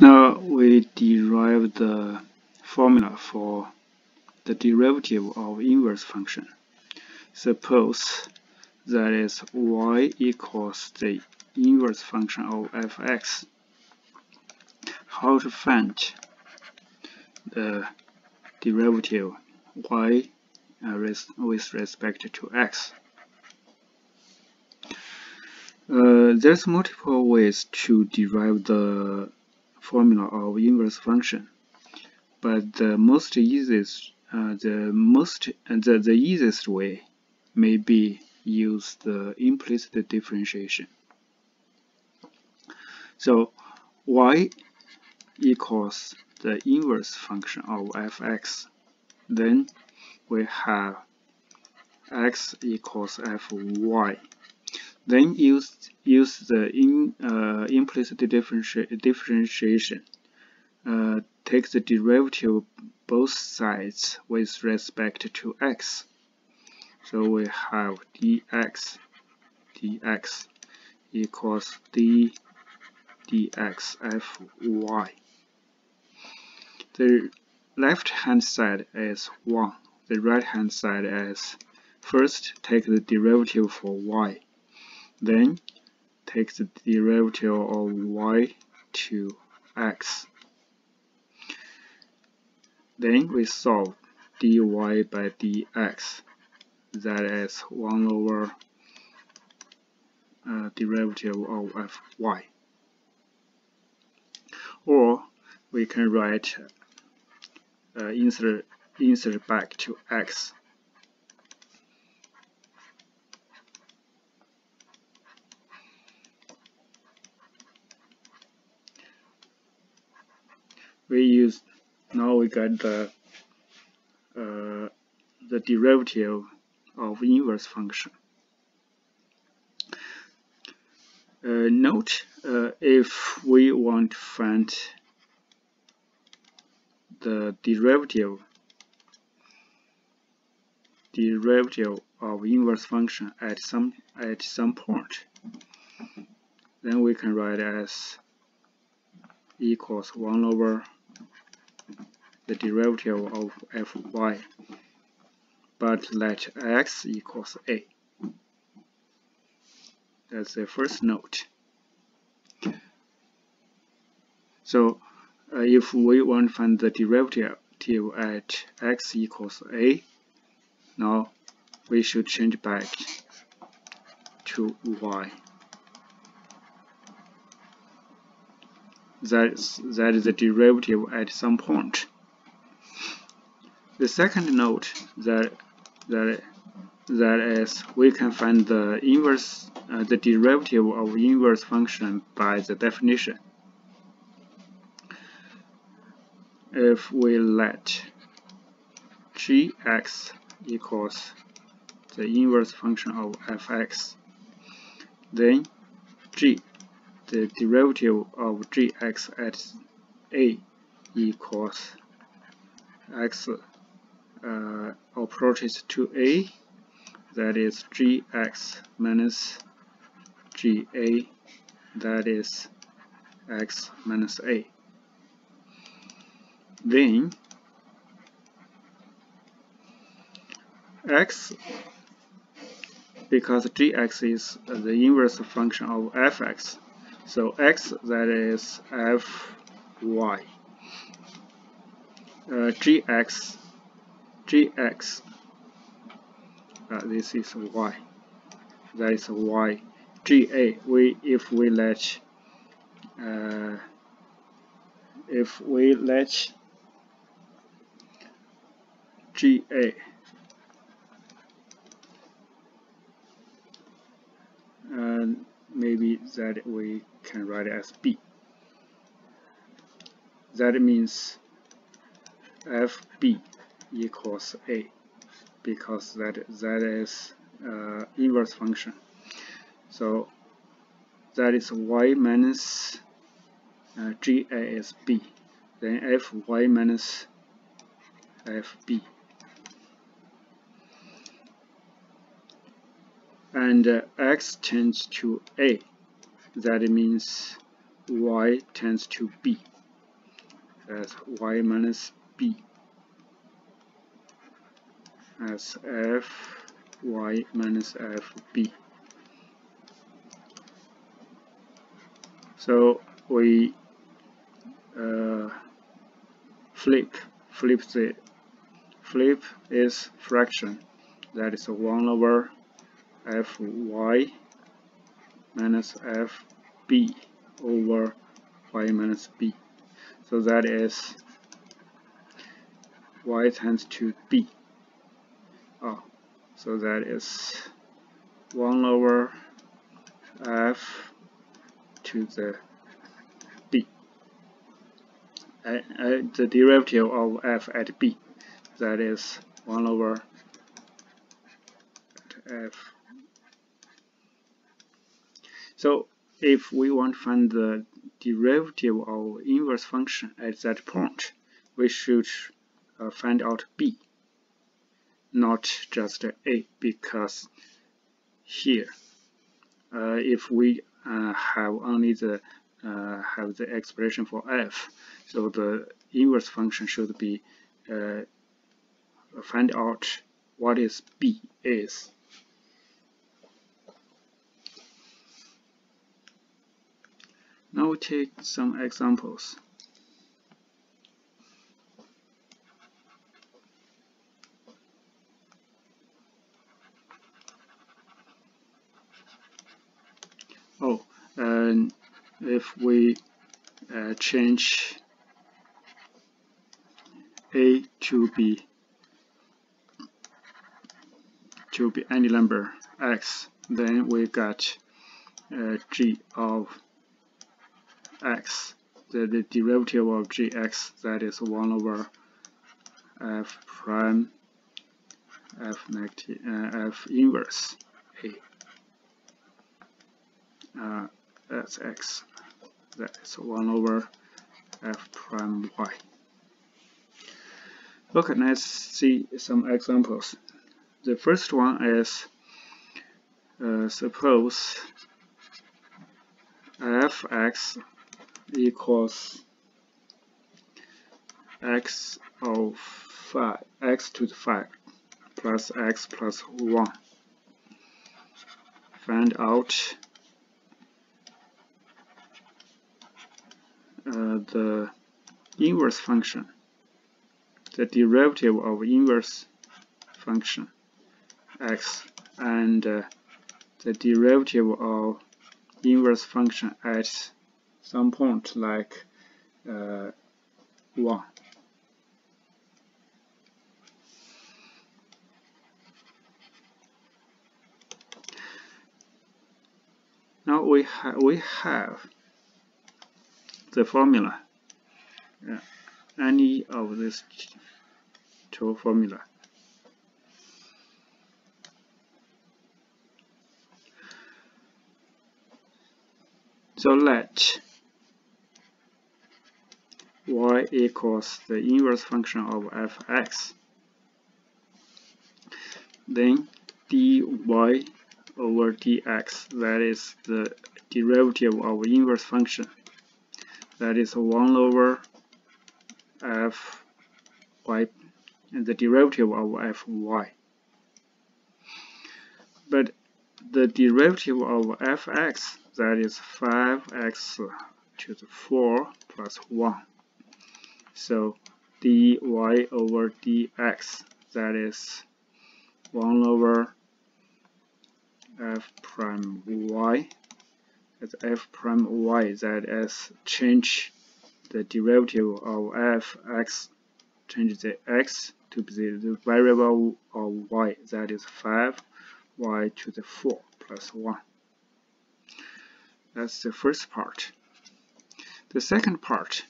Now we derive the formula for the derivative of inverse function. Suppose that is y equals the inverse function of fx. How to find the derivative y uh, with respect to x? Uh, there's multiple ways to derive the formula of inverse function. But the most easiest, uh, the most, the, the easiest way may be use the implicit differentiation. So y equals the inverse function of fx. Then we have x equals fy. Then use use the in, implicit differenti differentiation. Uh, take the derivative both sides with respect to x. So we have dx dx equals d dx fy. The left hand side is 1. The right hand side is first take the derivative for y then take the derivative of y to x. Then we solve dy by dx. That is 1 over uh, derivative of fy. Or we can write uh, insert insert back to x we use now we got the uh, the derivative of inverse function. Uh, note uh, if we want to find the derivative derivative of inverse function at some at some point then we can write as equals 1 over the derivative of fy, but let x equals a. That's the first note. So uh, if we want to find the derivative at x equals a, now we should change back to y. That is, that is the derivative at some point. The second note that that that is we can find the inverse uh, the derivative of inverse function by the definition. If we let gx equals the inverse function of fx, then g, the derivative of gx at a equals x uh, approaches to a. That is gx minus ga that is x minus a. Then x because gx is the inverse function of fx so x that is fy uh, gx gx uh, this is y. That is y. Ga we if we let uh, if we let ga and maybe that we can write as b. That means fb equals a because that that is uh, inverse function. So that is y minus uh, ga is b. Then fy minus fb and uh, x tends to a. That means y tends to b. As y minus b as f y minus f b. So we uh, flip flip the flip is fraction. That is 1 over fy minus fb over y minus b. So that is y tends to b oh so that is 1 over f to the b. Uh, uh, the derivative of f at b that is 1 over f. So if we want to find the derivative of inverse function at that point, we should uh, find out b, not just a, because here, uh, if we uh, have only the uh, have the expression for f, so the inverse function should be find out what is b is. Now we take some examples. Oh, and if we uh, change a to be to be any number x, then we got uh, g of x, the, the derivative of gx, that is 1 over f prime f negative uh, f inverse a. Uh, that's x. That is 1 over f prime y. Okay, let's see some examples. The first one is uh, suppose fx equals x of 5 x to the 5 plus x plus 1 find out the inverse function the derivative of inverse function x and uh, the derivative of inverse function at some point like uh, 1. Now we, ha we have the formula, yeah, any of these two formula. So let y equals the inverse function of fx. Then dy over dx, that is the derivative of inverse function. That is 1 over f y and the derivative of fy. But the derivative of fx, that is 5x to the 4 plus 1 so dy over dx, that is 1 over f prime y. That's f prime y, that is change the derivative of fx, change the x to be the variable of y, that is 5 y to the 4 plus 1. That's the first part. The second part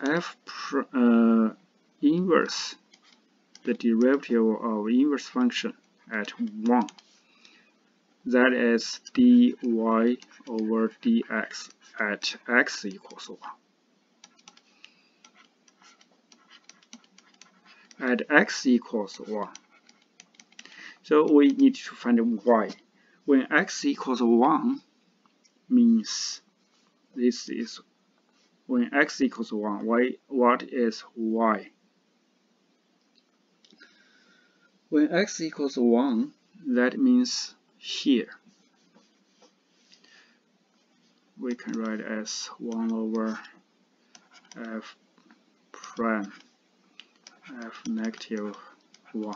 f uh, inverse the derivative of inverse function at 1 that is dy over dx at x equals 1 at x equals 1 so we need to find y when x equals 1 means this is when x equals 1, y, what is y? When x equals 1, that means here. We can write as 1 over f prime f negative 1.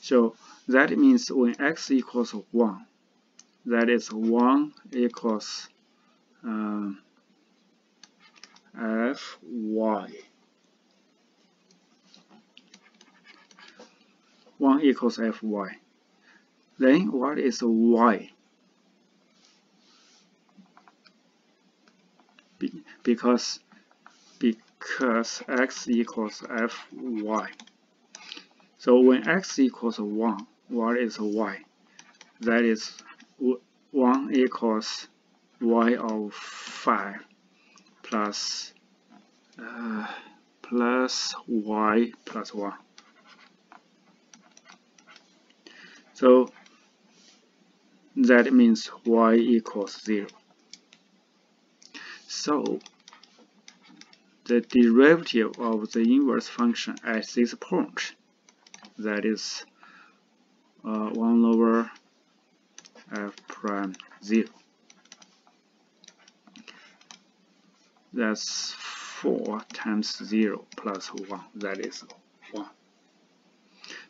So that means when x equals 1, that is 1 equals um, fy. 1 equals fy. Then what is y? Be because because x equals fy. So when x equals 1, what is y? That is 1 equals y of 5 plus uh, plus y plus 1. So that means y equals 0. So the derivative of the inverse function at this point, that is uh, 1 over f prime 0. That's 4 times 0 plus 1, that is 1.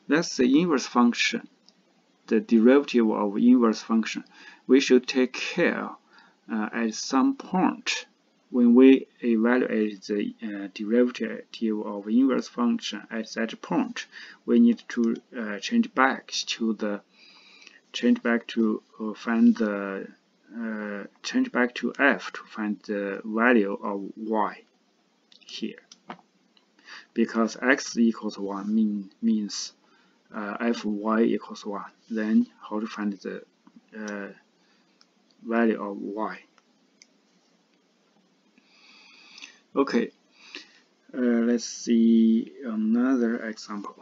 That's the inverse function, the derivative of inverse function. We should take care uh, at some point when we evaluate the uh, derivative of inverse function at that point, we need to uh, change back to the change back to uh, find the uh, change back to f to find the value of y here because x equals 1 mean, means uh, fy equals 1 then how to find the uh, value of y okay uh, let's see another example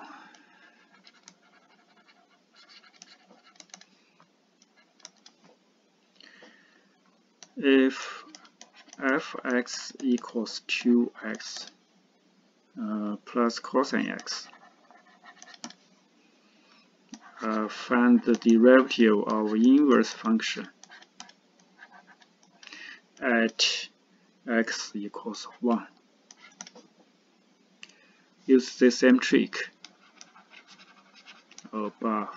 if fx equals 2x uh, plus cosine x uh, find the derivative of inverse function. At x equals 1 use the same trick. Above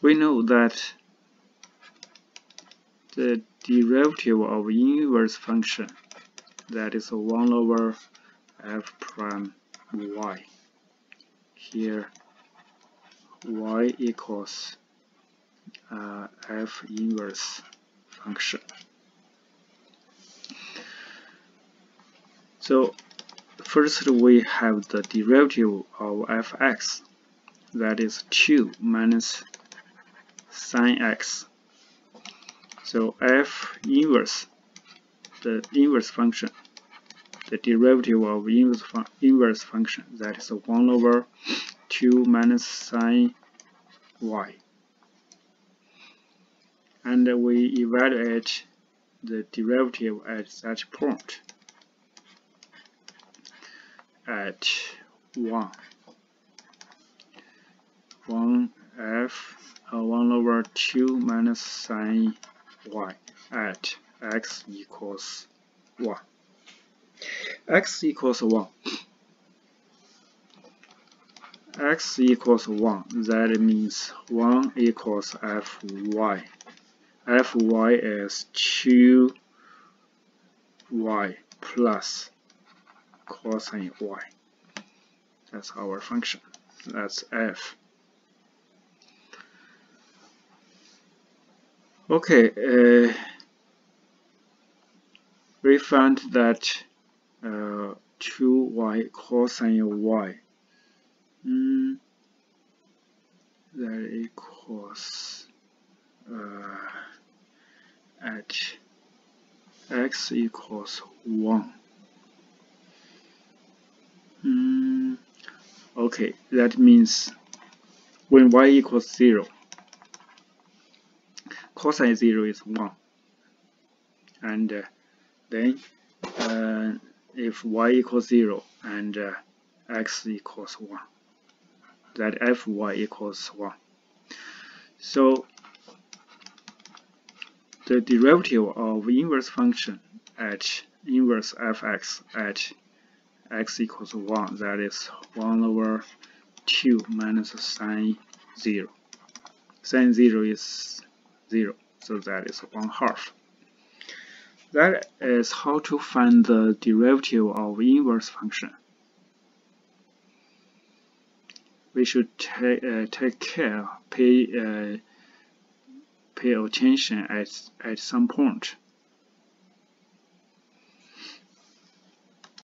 we know that the derivative of inverse function that is 1 over f prime y. Here y equals uh, f inverse function. So first we have the derivative of fx that is 2 minus sine x. So f inverse, the inverse function, the derivative of inverse, inverse function, that is 1 over 2 minus sine y. And we evaluate the derivative at such point at 1. 1 f uh, 1 over 2 minus sine y at x equals 1. x equals 1. X equals 1, that means 1 equals fy. fy is 2y plus cosine y. That's our function. That's f. Okay, uh, we found that uh, 2y cosine y mm, that equals uh, at x equals 1. Mm, okay, that means when y equals 0, cosine 0 is 1 and uh, then uh, if y equals 0 and uh, x equals 1 that fy equals 1 so the derivative of inverse function at inverse fx at x equals 1 that is 1 over 2 minus sine 0 sine 0 is 0 so that is 1 half. That is how to find the derivative of inverse function. We should take uh, take care, pay uh, pay attention at at some point.